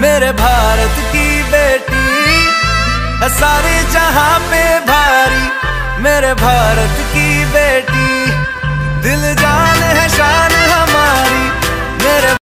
मेरे भारत की बेटी है सारे जहाँ पे भारी। मेरे भारत की बेटी